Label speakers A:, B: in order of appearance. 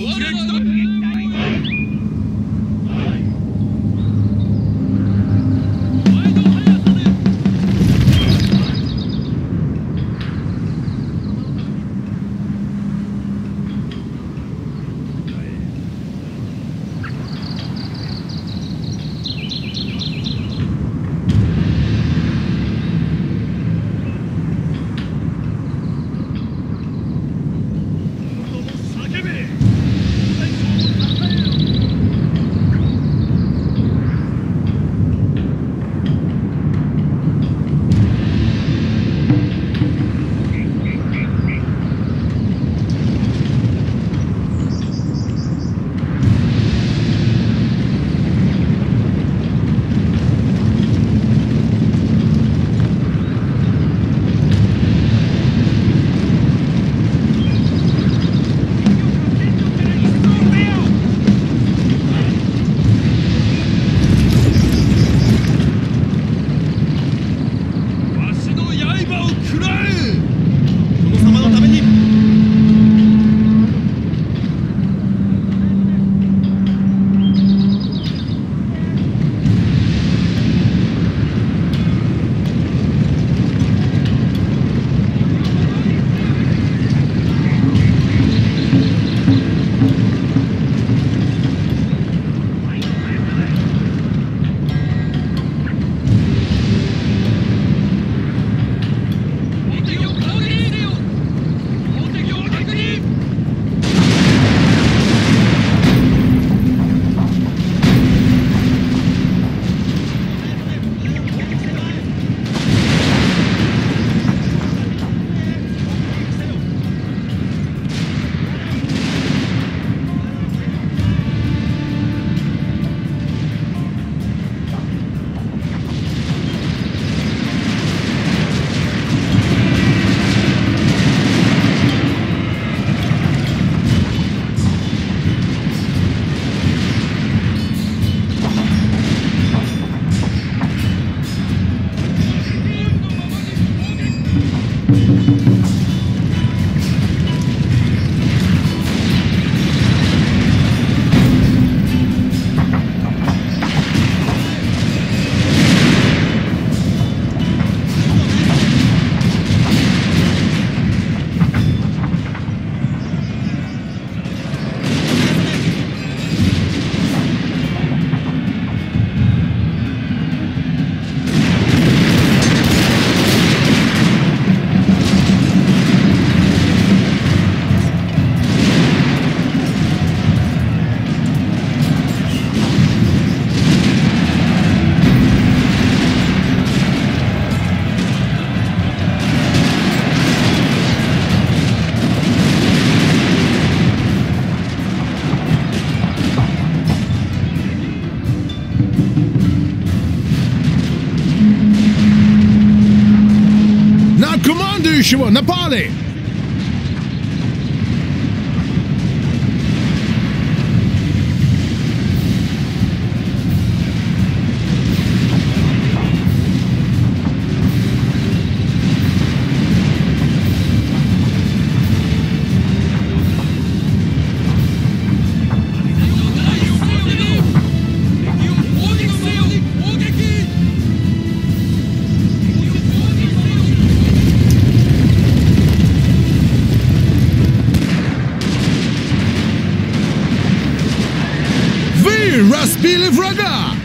A: 我が来
B: Thank you. riuscivo Napoli
C: Billy Braga.